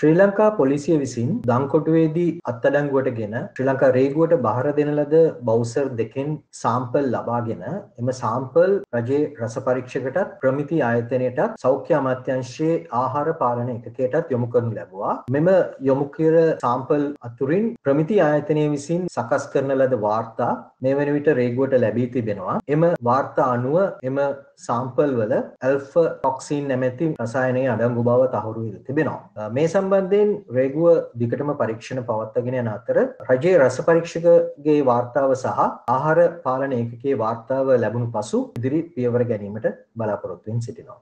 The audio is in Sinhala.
ශ්‍රී ලංකා පොලිසිය විසින් දංකොටුවේදී අත්අඩංගුවට ගෙන ශ්‍රී ලංකා රේගුවට බහර දෙන ලද බවුසර් දෙකෙන් සාම්පල් ලබාගෙන එම සාම්පල් රජයේ රස පරීක්ෂකටත් ප්‍රමිති ආයතනයටත් සෞඛ්‍ය අමාත්‍යංශයේ ආහාර පාලන එකකයටත් යොමු කරනු ලැබුවා. මෙම යොමු කර සාම්පල් අතුරින් ප්‍රමිති ආයතනය විසින් සකස් කරන ලද වාර්තා මේ වන විට රේගුවට ලැබී තිබෙනවා. එම වාර්තා අනුව එම සාම්පල් වල ඇල්ෆ ටොක්සින් නැමැති රසායනයේ අඩංගු බව තහවුරු වී තිබෙනවා. මේ සම්බන්ධයෙන් රේගුව දිගටම පරීක්ෂණ පවත්වාගෙන යන අතර රජයේ රස පරීක්ෂකගේ වාර්තාව සහ ආහාර පාලන ඒකකයේ වාර්තාව ලැබුණු පසු ඉදිරි පියවර ගැනීමට බලාපොරොත්තු වෙමින් සිටිනවා.